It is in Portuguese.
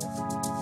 Música